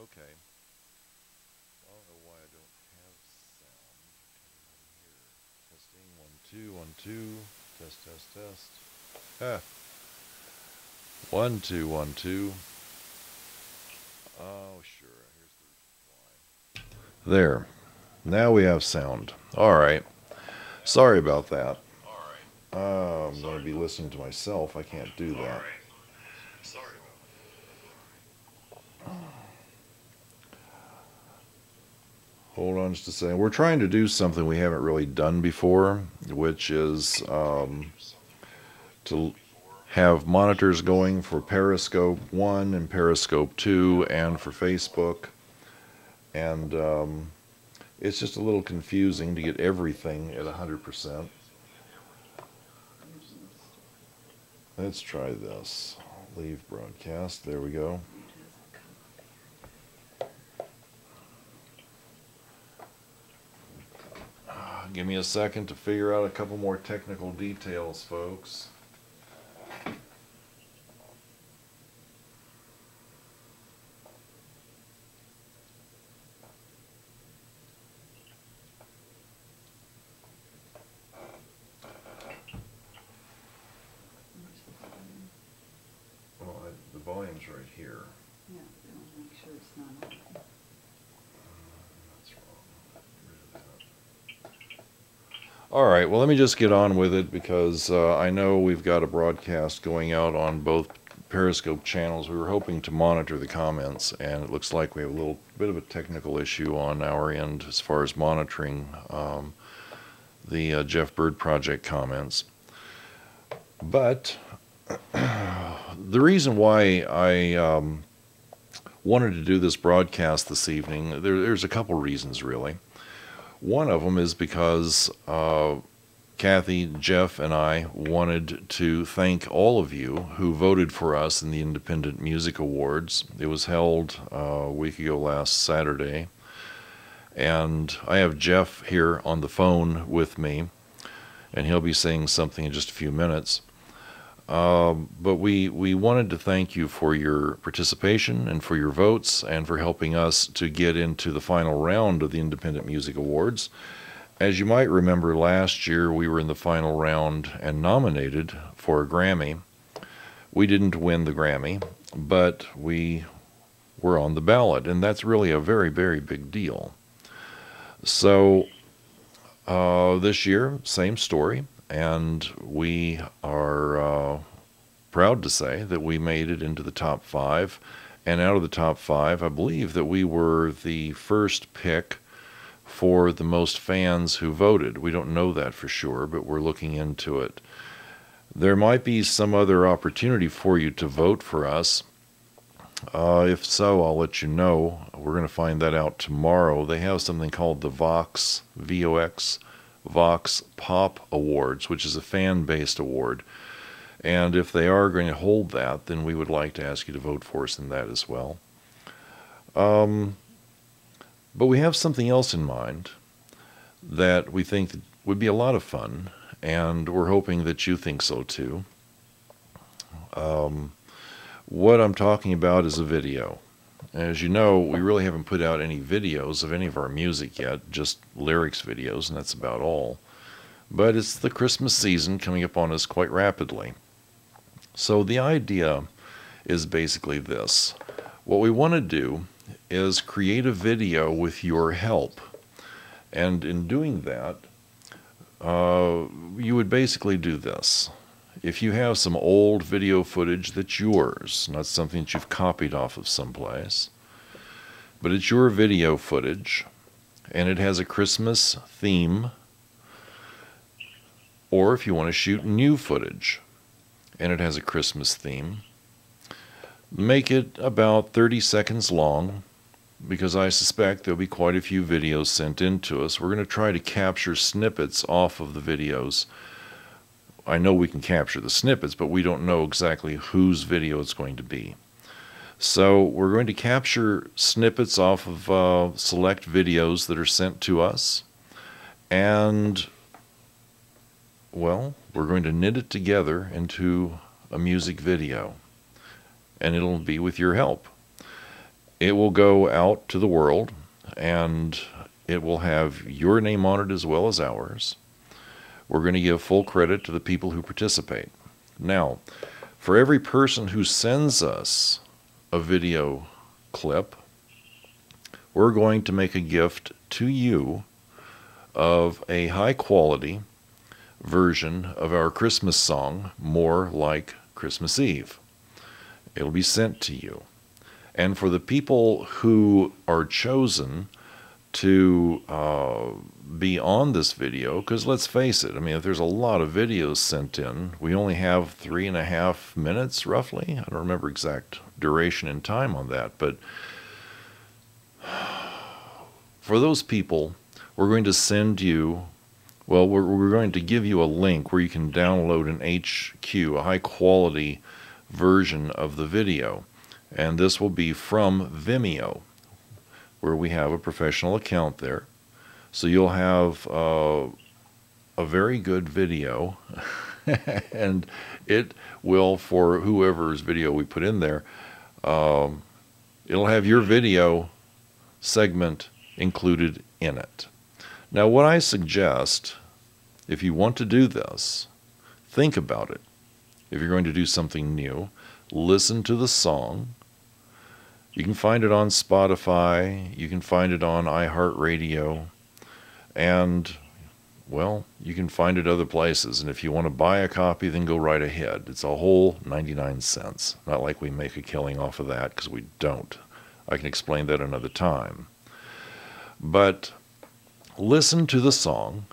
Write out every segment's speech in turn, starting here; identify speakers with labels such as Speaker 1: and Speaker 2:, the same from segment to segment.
Speaker 1: Okay. I don't know why I don't have sound here. Testing one two one two. Test test test. Ah. One two one two. Oh sure. Here's the why. There. Now we have sound. All right. Sorry about that. Uh, I'm going to be listening to myself. I can't do that. Hold on just a second. We're trying to do something we haven't really done before, which is um, to have monitors going for Periscope 1 and Periscope 2 and for Facebook. And um, it's just a little confusing to get everything at 100%. Let's try this. Leave broadcast. There we go. Give me a second to figure out a couple more technical details, folks. Well, I, the volume's right here.
Speaker 2: Yeah, I'll make sure it's not on.
Speaker 1: That's wrong. Get rid of that. All right, well, let me just get on with it because uh, I know we've got a broadcast going out on both Periscope channels. We were hoping to monitor the comments, and it looks like we have a little bit of a technical issue on our end as far as monitoring um, the uh, Jeff Byrd Project comments. But the reason why I um, wanted to do this broadcast this evening, there, there's a couple reasons really. One of them is because uh, Kathy, Jeff, and I wanted to thank all of you who voted for us in the Independent Music Awards. It was held uh, a week ago last Saturday. And I have Jeff here on the phone with me, and he'll be saying something in just a few minutes. Um, but we, we wanted to thank you for your participation and for your votes and for helping us to get into the final round of the Independent Music Awards. As you might remember, last year we were in the final round and nominated for a Grammy. We didn't win the Grammy, but we were on the ballot, and that's really a very, very big deal. So uh, this year, same story and we are uh, proud to say that we made it into the top five. And out of the top five, I believe that we were the first pick for the most fans who voted. We don't know that for sure, but we're looking into it. There might be some other opportunity for you to vote for us. Uh, if so, I'll let you know. We're going to find that out tomorrow. They have something called the Vox, V O X Vox Pop Awards, which is a fan based award. And if they are going to hold that, then we would like to ask you to vote for us in that as well. Um, but we have something else in mind that we think would be a lot of fun, and we're hoping that you think so too. Um, what I'm talking about is a video. As you know, we really haven't put out any videos of any of our music yet, just lyrics videos, and that's about all. But it's the Christmas season coming up on us quite rapidly. So the idea is basically this. What we want to do is create a video with your help. And in doing that, uh, you would basically do this. If you have some old video footage that's yours, not something that you've copied off of someplace, but it's your video footage and it has a Christmas theme, or if you want to shoot new footage and it has a Christmas theme, make it about 30 seconds long because I suspect there'll be quite a few videos sent in to us. We're going to try to capture snippets off of the videos I know we can capture the snippets, but we don't know exactly whose video it's going to be. So we're going to capture snippets off of uh, select videos that are sent to us, and well, we're going to knit it together into a music video, and it'll be with your help. It will go out to the world, and it will have your name on it as well as ours. We're going to give full credit to the people who participate. Now, for every person who sends us a video clip, we're going to make a gift to you of a high quality version of our Christmas song, More Like Christmas Eve. It'll be sent to you. And for the people who are chosen to uh, be on this video, because let's face it, I mean, if there's a lot of videos sent in, we only have three and a half minutes roughly. I don't remember exact duration and time on that, but for those people, we're going to send you, well, we're, we're going to give you a link where you can download an HQ, a high quality version of the video. And this will be from Vimeo, where we have a professional account there. So you'll have uh, a very good video, and it will, for whoever's video we put in there, um, it'll have your video segment included in it. Now, what I suggest, if you want to do this, think about it. If you're going to do something new, listen to the song. You can find it on Spotify, you can find it on iHeartRadio, and well, you can find it other places. And if you want to buy a copy, then go right ahead. It's a whole 99 cents. Not like we make a killing off of that, because we don't. I can explain that another time. But listen to the song,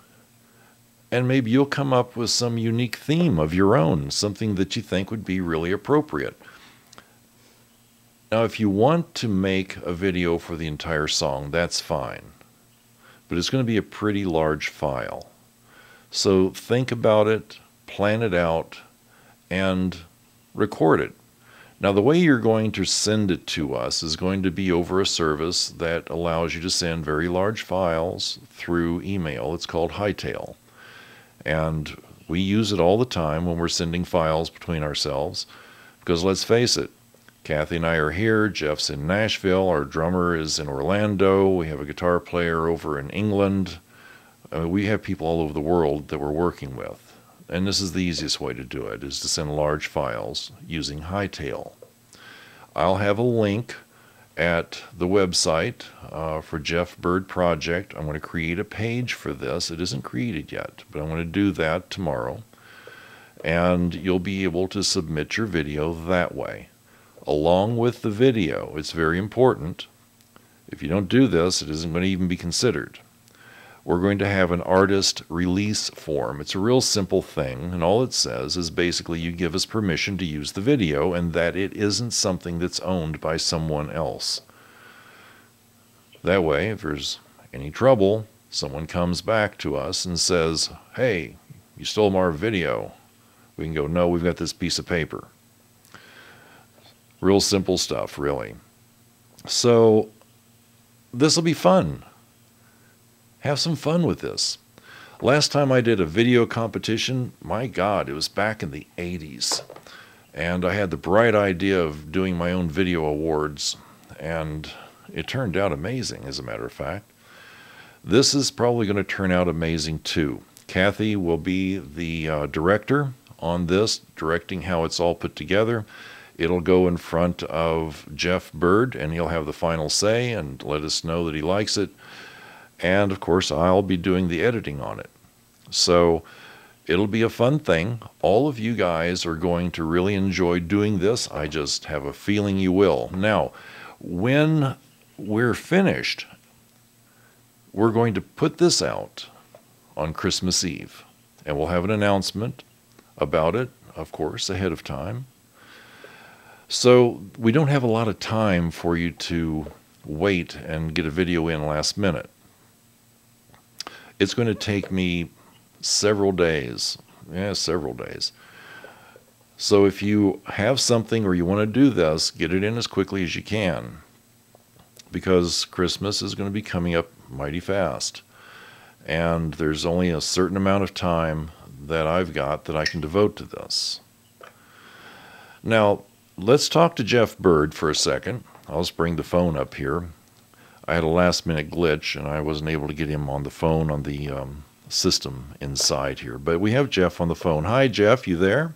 Speaker 1: and maybe you'll come up with some unique theme of your own, something that you think would be really appropriate. Now, if you want to make a video for the entire song, that's fine. But it's going to be a pretty large file. So think about it, plan it out, and record it. Now, the way you're going to send it to us is going to be over a service that allows you to send very large files through email. It's called Hightail. And we use it all the time when we're sending files between ourselves. Because let's face it, Kathy and I are here. Jeff's in Nashville. Our drummer is in Orlando. We have a guitar player over in England. Mean, we have people all over the world that we're working with. And this is the easiest way to do it, is to send large files using Hightail. I'll have a link at the website uh, for Jeff Byrd Project. I'm going to create a page for this. It isn't created yet, but I'm going to do that tomorrow. And you'll be able to submit your video that way. Along with the video, it's very important. If you don't do this, it isn't going to even be considered we're going to have an artist release form. It's a real simple thing, and all it says is basically you give us permission to use the video and that it isn't something that's owned by someone else. That way, if there's any trouble, someone comes back to us and says, Hey, you stole our video. We can go, No, we've got this piece of paper. Real simple stuff, really. So, this will be fun. Have some fun with this. Last time I did a video competition, my God, it was back in the 80s. And I had the bright idea of doing my own video awards, and it turned out amazing, as a matter of fact. This is probably going to turn out amazing too. Kathy will be the uh, director on this, directing how it's all put together. It'll go in front of Jeff Byrd, and he'll have the final say and let us know that he likes it. And of course, I'll be doing the editing on it. So it'll be a fun thing. All of you guys are going to really enjoy doing this. I just have a feeling you will. Now, when we're finished, we're going to put this out on Christmas Eve. And we'll have an announcement about it, of course, ahead of time. So we don't have a lot of time for you to wait and get a video in last minute it's going to take me several days. Yeah, several days. So if you have something or you want to do this, get it in as quickly as you can because Christmas is going to be coming up mighty fast. And there's only a certain amount of time that I've got that I can devote to this. Now, let's talk to Jeff Byrd for a second. I'll just bring the phone up here. I had a last minute glitch and I wasn't able to get him on the phone on the um, system inside here. But we have Jeff on the phone. Hi, Jeff, you there?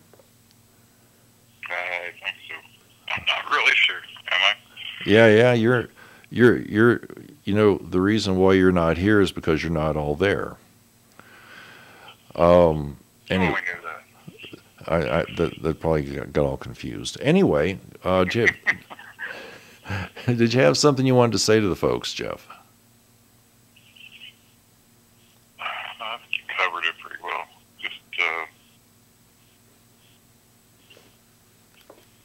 Speaker 3: I think so. I'm not really sure. Am I?
Speaker 1: Yeah, yeah, you're, you're, you're, you know, the reason why you're not here is because you're not all there. Um, anyway,
Speaker 3: Oh, we knew that.
Speaker 1: I, I that, that probably got, got all confused. Anyway, uh, Jeff, did you have something you wanted to say to the folks, Jeff?
Speaker 3: I think you covered it pretty well. Just uh,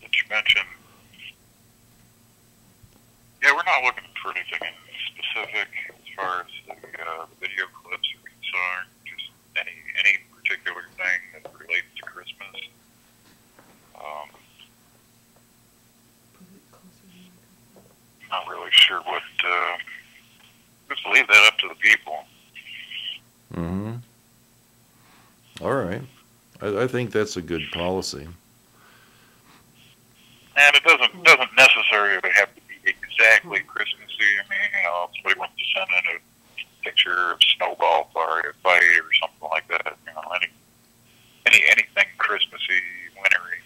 Speaker 3: that you mentioned. Yeah, we're not looking for anything in specific as far as the, uh, the video clips are concerned. Just any any particular thing that relates to Christmas. Um,
Speaker 2: Put it closer to the microphone.
Speaker 3: not really sure what. Uh, just leave that up to the people.
Speaker 1: Mm-hmm. All right. I, think that's a good policy.
Speaker 3: And it doesn't doesn't necessarily have to be exactly Christmassy. I mean, you know, if somebody wants to send in a picture of snowball fight fight or something like that. You know, any any anything Christmassy, wintry.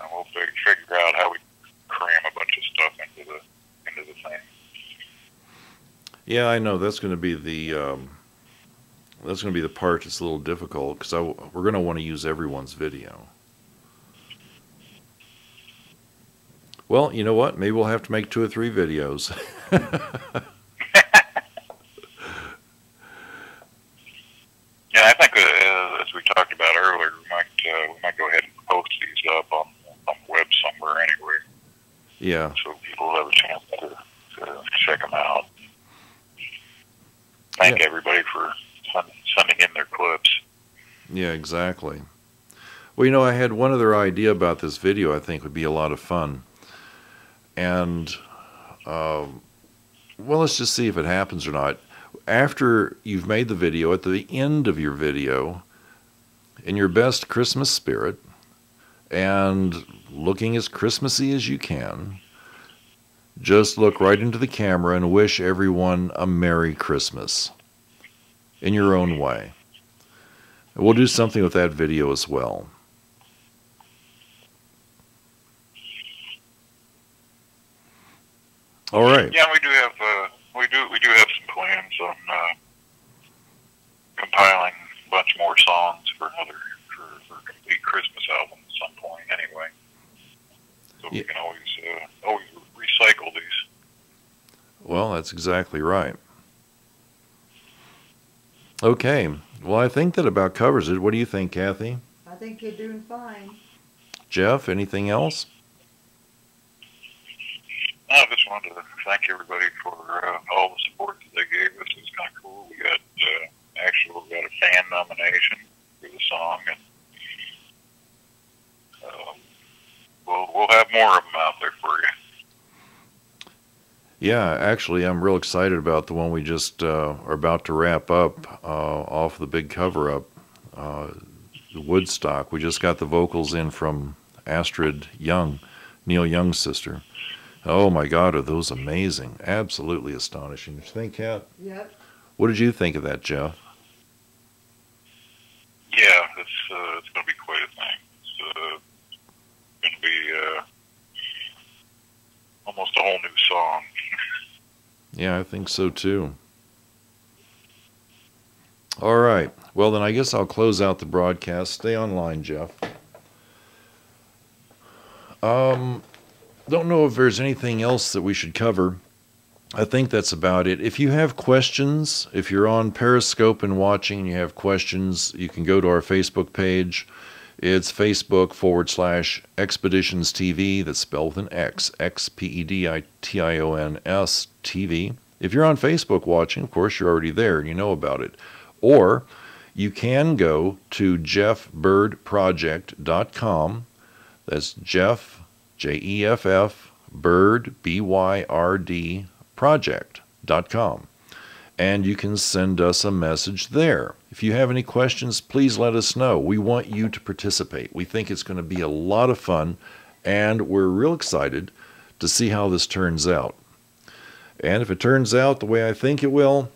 Speaker 3: And we'll fig- figure out how we cram a bunch of stuff into the into the thing.
Speaker 1: Yeah, I know that's going to be the um, that's going to be the part that's a little difficult because we're going to want to use everyone's video. Well, you know what? Maybe we'll have to make two or three videos.
Speaker 3: Yeah, I think uh, as we talked about earlier, we might uh, we might go ahead and post these up on on the web somewhere anyway.
Speaker 1: yeah,
Speaker 3: so people have a chance to, to check them out. Thank
Speaker 1: Yeah.
Speaker 3: everybody for sending in their clips.
Speaker 1: yeah, exactly. Well, you know, I had one other idea about this video. I think would be a lot of fun, and um, well, let's just see if it happens or not. After you've made the video, at the end of your video, in your best Christmas spirit, and looking as Christmassy as you can, just look right into the camera and wish everyone a Merry Christmas in your own way. We'll do something with that video as well. All right.
Speaker 3: Yeah, we do have uh, we do we do have some plans on uh, compiling a bunch more songs for another for, for a complete Christmas album at some point. Anyway, so we
Speaker 1: Yeah.
Speaker 3: can always uh, always recycle these.
Speaker 1: Well, that's exactly right. Okay. Well, I think that about covers it. What do you think, Kathy?
Speaker 2: I think you're doing fine.
Speaker 1: Jeff, anything else?
Speaker 3: I just wanted to thank everybody for uh, all the support that they gave us. It was kind of cool. We got uh, actually we got a fan nomination for the song, and um, we'll we'll have more of them out there for you.
Speaker 1: Yeah, actually, I'm real excited about the one we just uh, are about to wrap up uh, off the big cover up, uh, Woodstock. We just got the vocals in from Astrid Young, Neil Young's sister. Oh my God, are those amazing? Absolutely astonishing. Did you think, Kat?
Speaker 2: Yep.
Speaker 1: What did you think of that, Jeff?
Speaker 3: Yeah, it's uh, it's going to be quite a thing. It's uh, going to be uh, almost a whole new song.
Speaker 1: Yeah, I think so too. All right. Well, then I guess I'll close out the broadcast. Stay online, Jeff. Um, don't know if there's anything else that we should cover. I think that's about it. If you have questions, if you're on Periscope and watching and you have questions, you can go to our Facebook page. It's Facebook forward slash Xpeditions TV. That's spelled with an X, X P E D I T I O N S TV. If you're on Facebook watching, of course, you're already there and you know about it. Or you can go to jeffbyrdproject.com. That's Jeff, J E F F, Byrd, B Y R D, project.com. and you can send us a message there. If you have any questions, please let us know. We want you to participate. We think it's going to be a lot of fun, and we're real excited to see how this turns out. And if it turns out the way I think it will,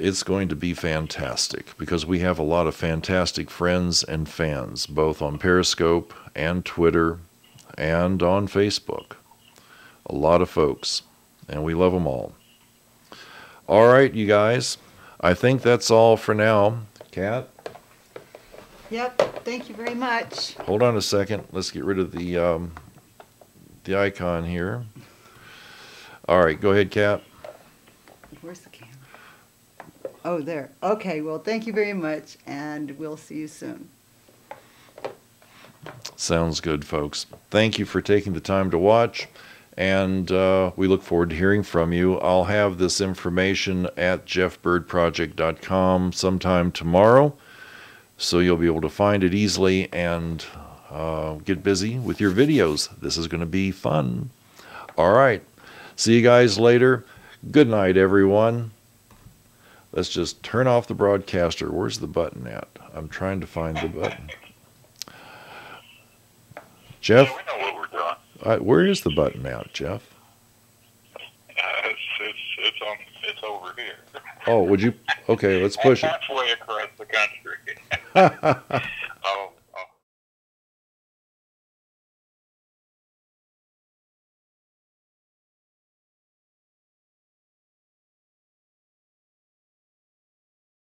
Speaker 1: it's going to be fantastic because we have a lot of fantastic friends and fans, both on Periscope and Twitter and on Facebook. A lot of folks, and we love them all. All right, you guys, I think that's all for now. Kat,
Speaker 2: Yep, thank you very much.
Speaker 1: hold on a second. Let's get rid of the um, the icon here. All right, go ahead, Kat.
Speaker 2: Where's the camera? Oh, there. Okay, well, thank you very much, and we'll see you soon.
Speaker 1: Sounds good, folks. Thank you for taking the time to watch, and uh, we look forward to hearing from you. I'll have this information at jeffbyrdproject.com sometime tomorrow, so you'll be able to find it easily and uh, get busy with your videos. This is going to be fun. All right. See you guys later. Good night, everyone. Let's just turn off the broadcaster. Where's the button at? I'm trying to find the button. Jeff?
Speaker 3: Yeah, we know what we're doing.
Speaker 1: Uh, where is the button at, Jeff?
Speaker 3: Uh, it's, it's, it's on, it's over here.
Speaker 1: Oh, would you? Okay, let's push it.
Speaker 3: Halfway across the country.